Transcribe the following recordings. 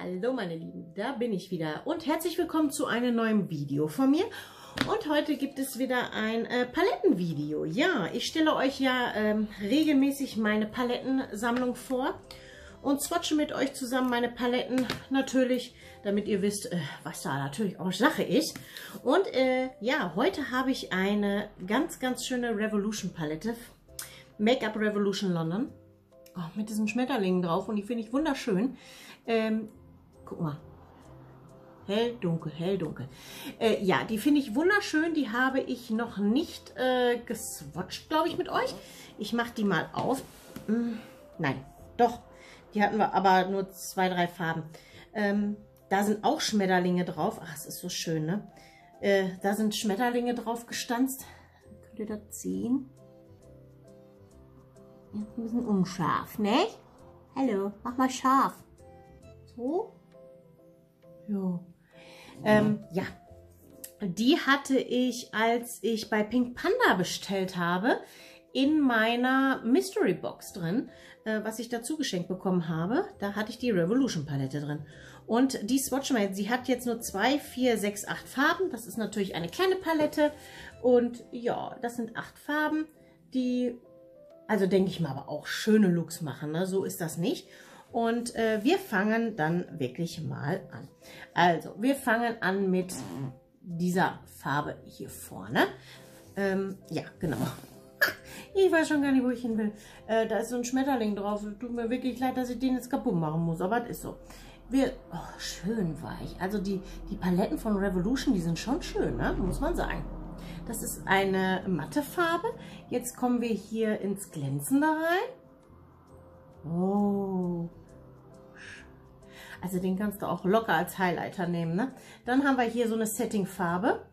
Hallo meine Lieben, da bin ich wieder und herzlich willkommen zu einem neuen Video von mir. Und heute gibt es wieder ein äh, Palettenvideo. Ja, ich stelle euch ja ähm, regelmäßig meine Palettensammlung vor und swatche mit euch zusammen meine Paletten natürlich, damit ihr wisst, äh, was da natürlich auch Sache ist. Und äh, ja, heute habe ich eine ganz, ganz schöne Revolution Palette. Make-up Revolution London. Oh, mit diesen Schmetterlingen drauf und die finde ich wunderschön. Ähm, Guck mal. Hell, dunkel, hell, dunkel. Äh, ja, die finde ich wunderschön. Die habe ich noch nicht äh, geswatcht, glaube ich, mit euch. Ich mache die mal auf. Hm, nein, doch. Die hatten wir aber nur zwei, drei Farben. Ähm, da sind auch Schmetterlinge drauf. Ach, es ist so schön, ne? Äh, da sind Schmetterlinge drauf gestanzt. Könnt ihr das sehen? Jetzt ein bisschen unscharf, ne? Hallo, mach mal scharf. So. Ja. Ähm, ja. Die hatte ich, als ich bei Pink Panda bestellt habe, in meiner Mystery Box drin, äh, was ich dazu geschenkt bekommen habe. Da hatte ich die Revolution Palette drin. Und die Swatchmate, sie hat jetzt nur 2, 4, 6, 8 Farben. Das ist natürlich eine kleine Palette. Und ja, das sind 8 Farben, die, also denke ich mal, aber auch schöne Looks machen. Ne? So ist das nicht. Und äh, wir fangen dann wirklich mal an. Also, wir fangen an mit dieser Farbe hier vorne. Ähm, ja, genau. Ich weiß schon gar nicht, wo ich hin will. Äh, da ist so ein Schmetterling drauf. Tut mir wirklich leid, dass ich den jetzt kaputt machen muss, aber das ist so. Wir, oh, schön weich. Also die, die Paletten von Revolution, die sind schon schön, ne? muss man sagen. Das ist eine matte Farbe. Jetzt kommen wir hier ins Glänzende rein. Oh. Also den kannst du auch locker als Highlighter nehmen. Ne? Dann haben wir hier so eine Setting-Farbe.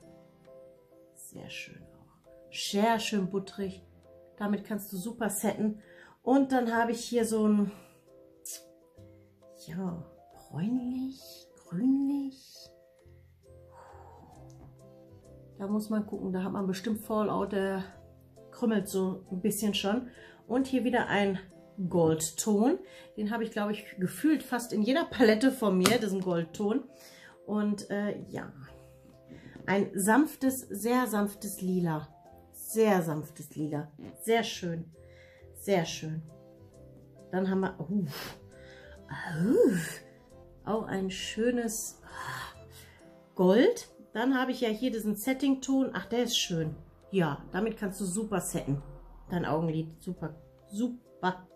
Sehr schön auch. Sehr schön butterig. Damit kannst du super setten. Und dann habe ich hier so ein, ja, bräunlich, grünlich. Da muss man gucken, da hat man bestimmt Fallout, der krümmelt so ein bisschen schon. Und hier wieder ein Goldton. Den habe ich, glaube ich, gefühlt fast in jeder Palette von mir, diesen Goldton. Und äh, ja, ein sanftes, sehr sanftes Lila. Sehr sanftes Lila. Sehr schön. Sehr schön. Dann haben wir uh, uh, auch ein schönes Gold. Dann habe ich ja hier diesen Setting-Ton. Ach, der ist schön. Ja, damit kannst du super setten. Dein Augenlid. Super, super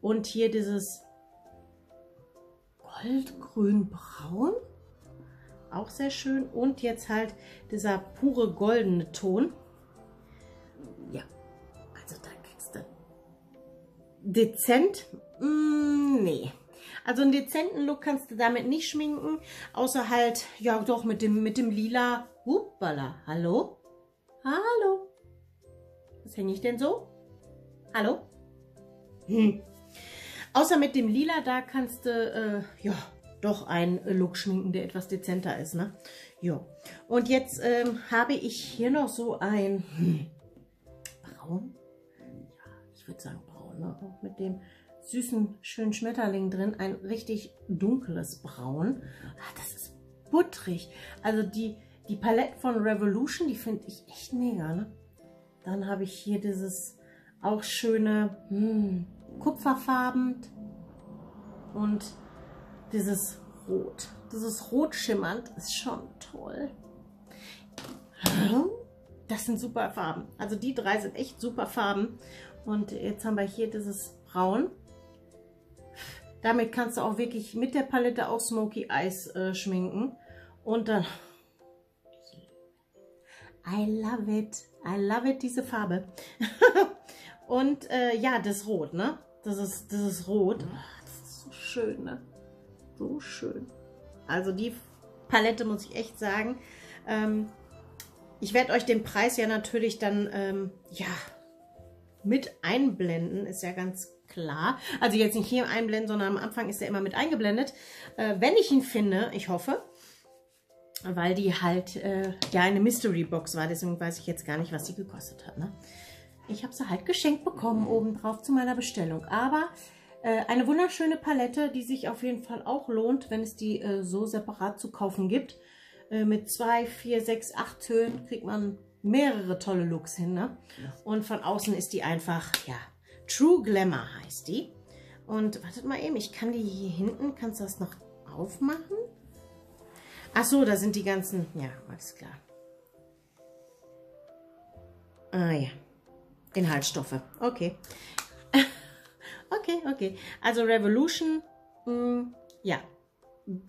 und hier dieses Goldgrün-Braun. Auch sehr schön. Und jetzt halt dieser pure goldene Ton. Ja, also da kriegst du dezent. Mm, nee. Also einen dezenten Look kannst du damit nicht schminken. Außer halt, ja doch, mit dem, mit dem lila. Huppala. Hallo? Hallo? Was hänge ich denn so? Hallo? Hm. Außer mit dem Lila, da kannst du, äh, ja, doch einen Look schminken, der etwas dezenter ist, ne? Ja. Und jetzt ähm, habe ich hier noch so ein hm, Braun. Ja, ich würde sagen Braun, ne? Auch mit dem süßen, schönen Schmetterling drin. Ein richtig dunkles Braun. Ach, das ist butterig. Also die, die Palette von Revolution, die finde ich echt mega, ne? Dann habe ich hier dieses auch schöne, hm, kupferfarben und dieses Rot. Dieses Rot schimmernd ist schon toll. Das sind super Farben. Also die drei sind echt super Farben. Und jetzt haben wir hier dieses Braun. Damit kannst du auch wirklich mit der Palette auch Smoky Eyes äh, schminken. Und dann... I love it. I love it, diese Farbe. Und äh, ja, das Rot, ne? Das ist, das ist rot. Mhm. Das ist so schön, ne? So schön. Also die Palette muss ich echt sagen. Ähm, ich werde euch den Preis ja natürlich dann, ähm, ja, mit einblenden, ist ja ganz klar. Also jetzt nicht hier einblenden, sondern am Anfang ist er immer mit eingeblendet. Äh, wenn ich ihn finde, ich hoffe, weil die halt, äh, ja, eine Mystery Box war, deswegen weiß ich jetzt gar nicht, was sie gekostet hat, ne? Ich habe sie halt geschenkt bekommen obendrauf zu meiner Bestellung. Aber Äh, eine wunderschöne Palette, die sich auf jeden Fall auch lohnt, wenn es die äh, so separat zu kaufen gibt. Äh, mit zwei, vier, sechs, acht Tönen kriegt man mehrere tolle Looks hin. Ne? Ja. Und von außen ist die einfach, ja, True Glamour heißt die. Und wartet mal eben, ich kann die hier hinten, kannst du das noch aufmachen? Ach so, da sind die ganzen, ja, alles klar. Ah ja, Inhaltsstoffe, okay. okay, okay. Also Revolution, mh, mm, ja,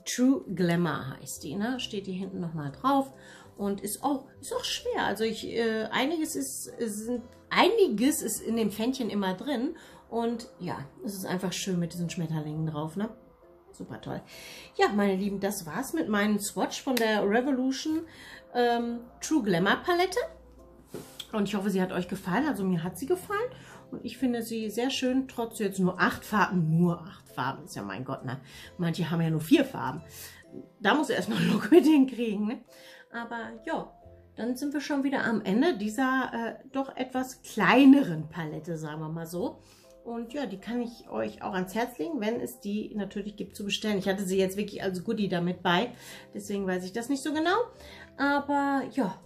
True Glamour heißt die, ne? Steht hier hinten nochmal drauf und ist auch, ist auch schwer. Also ich, äh, einiges ist, sind, einiges ist in dem Fännchen immer drin und ja, es ist einfach schön mit diesen Schmetterlingen drauf, ne? Super toll. Ja, meine Lieben, das war's mit meinem Swatch von der Revolution ähm, True Glamour Palette. Und ich hoffe, sie hat euch gefallen. Also mir hat sie gefallen. Und ich finde sie sehr schön, trotz jetzt nur acht Farben. Nur acht Farben ist ja mein Gott, ne? Manche haben ja nur vier Farben. Da muss er erstmal Look mit hinkriegen, ne? Aber ja, dann sind wir schon wieder am Ende dieser äh, doch etwas kleineren Palette, sagen wir mal so. Und ja, die kann ich euch auch ans Herz legen, wenn es die natürlich gibt zu bestellen. Ich hatte sie jetzt wirklich als Goodie damit bei, deswegen weiß ich das nicht so genau. Aber ja,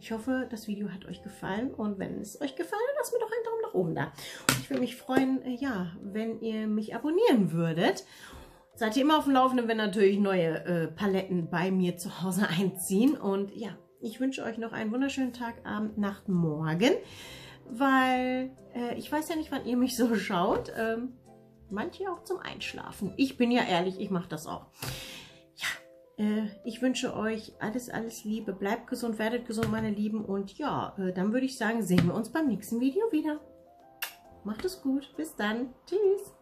ich hoffe, das Video hat euch gefallen und wenn es euch gefallen hat, lasst mir doch einen Daumen nach oben da. Und ich würde mich freuen, äh, ja, wenn ihr mich abonnieren würdet. Seid ihr immer auf dem Laufenden, wenn natürlich neue äh, Paletten bei mir zu Hause einziehen. Und ja, ich wünsche euch noch einen wunderschönen Tag, Abend, Nacht, Morgen weil äh, ich weiß ja nicht, wann ihr mich so schaut. Ähm, manche auch zum Einschlafen. Ich bin ja ehrlich, ich mache das auch. Äh, ich wünsche euch alles, alles Liebe. Bleibt gesund, werdet gesund, meine Lieben. Und ja, äh, dann würde ich sagen, sehen wir uns beim nächsten Video wieder. Macht es gut. Bis dann. Tschüss.